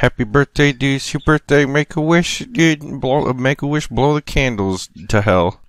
Happy birthday, dude. It's your birthday. Make a wish, dude. Blow, make a wish, blow the candles to hell.